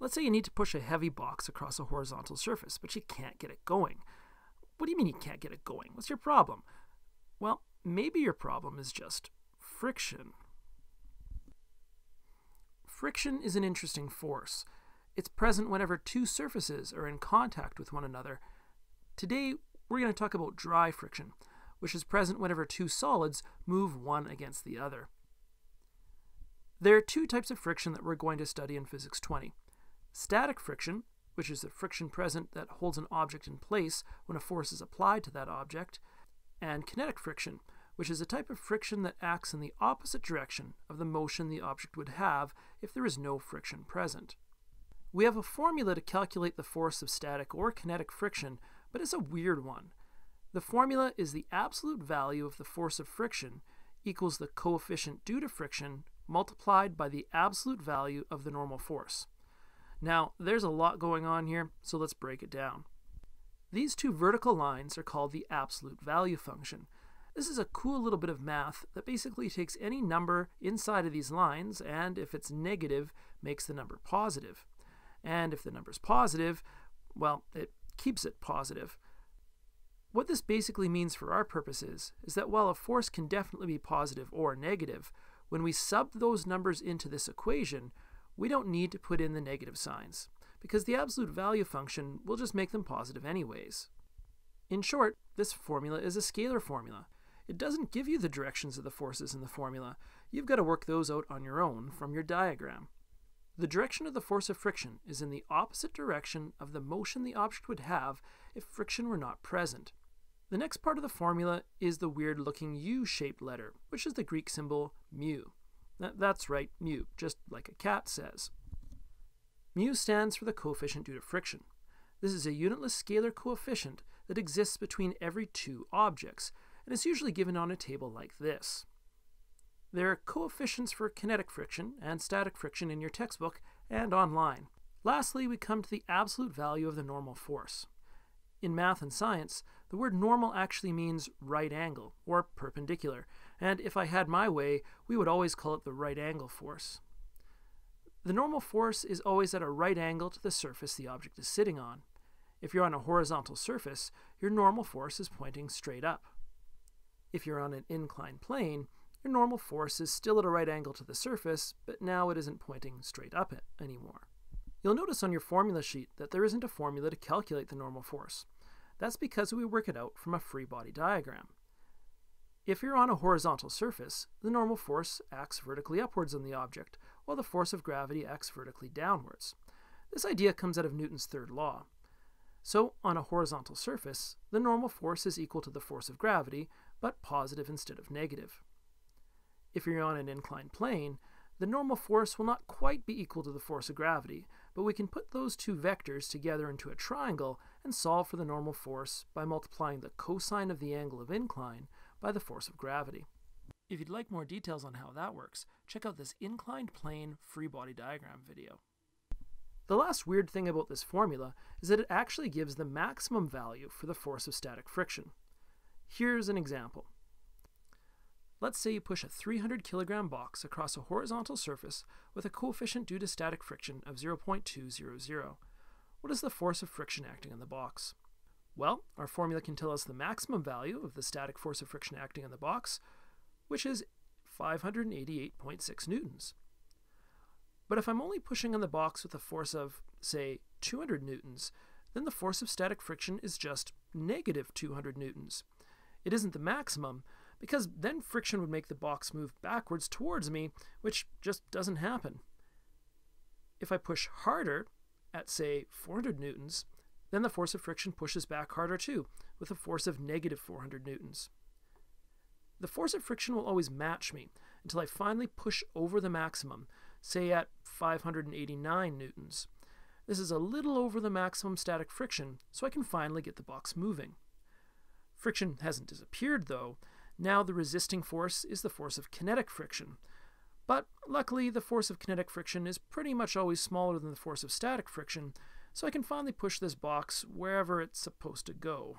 Let's say you need to push a heavy box across a horizontal surface, but you can't get it going. What do you mean you can't get it going? What's your problem? Well, maybe your problem is just friction. Friction is an interesting force. It's present whenever two surfaces are in contact with one another. Today, we're going to talk about dry friction, which is present whenever two solids move one against the other. There are two types of friction that we're going to study in Physics 20. Static friction, which is the friction present that holds an object in place when a force is applied to that object, and kinetic friction, which is a type of friction that acts in the opposite direction of the motion the object would have if there is no friction present. We have a formula to calculate the force of static or kinetic friction, but it's a weird one. The formula is the absolute value of the force of friction equals the coefficient due to friction multiplied by the absolute value of the normal force. Now, there's a lot going on here, so let's break it down. These two vertical lines are called the absolute value function, this is a cool little bit of math that basically takes any number inside of these lines and if it's negative, makes the number positive. And if the number's positive, well, it keeps it positive. What this basically means for our purposes is that while a force can definitely be positive or negative, when we sub those numbers into this equation, we don't need to put in the negative signs, because the absolute value function will just make them positive anyways. In short, this formula is a scalar formula, it doesn't give you the directions of the forces in the formula. You've got to work those out on your own from your diagram. The direction of the force of friction is in the opposite direction of the motion the object would have if friction were not present. The next part of the formula is the weird looking U-shaped letter, which is the Greek symbol mu. That's right, mu, just like a cat says. Mu stands for the coefficient due to friction. This is a unitless scalar coefficient that exists between every two objects, and is usually given on a table like this. There are coefficients for kinetic friction and static friction in your textbook and online. Lastly, we come to the absolute value of the normal force. In math and science, the word normal actually means right angle, or perpendicular, and if I had my way, we would always call it the right angle force. The normal force is always at a right angle to the surface the object is sitting on. If you're on a horizontal surface, your normal force is pointing straight up. If you're on an inclined plane, your normal force is still at a right angle to the surface, but now it isn't pointing straight up it anymore. You'll notice on your formula sheet that there isn't a formula to calculate the normal force. That's because we work it out from a free body diagram. If you're on a horizontal surface, the normal force acts vertically upwards on the object, while the force of gravity acts vertically downwards. This idea comes out of Newton's third law. So, on a horizontal surface, the normal force is equal to the force of gravity, but positive instead of negative. If you're on an inclined plane, the normal force will not quite be equal to the force of gravity, but we can put those two vectors together into a triangle and solve for the normal force by multiplying the cosine of the angle of incline by the force of gravity. If you'd like more details on how that works, check out this inclined plane free body diagram video. The last weird thing about this formula is that it actually gives the maximum value for the force of static friction. Here's an example. Let's say you push a 300 kilogram box across a horizontal surface with a coefficient due to static friction of 0.200. What is the force of friction acting on the box? Well, our formula can tell us the maximum value of the static force of friction acting on the box, which is 588.6 newtons. But if I'm only pushing on the box with a force of, say, 200 newtons, then the force of static friction is just negative 200 newtons. It isn't the maximum, because then friction would make the box move backwards towards me, which just doesn't happen. If I push harder, at say 400 newtons, then the force of friction pushes back harder too, with a force of negative 400 newtons. The force of friction will always match me until I finally push over the maximum, say at 589 newtons. This is a little over the maximum static friction, so I can finally get the box moving. Friction hasn't disappeared, though. Now the resisting force is the force of kinetic friction. But luckily, the force of kinetic friction is pretty much always smaller than the force of static friction, so I can finally push this box wherever it's supposed to go.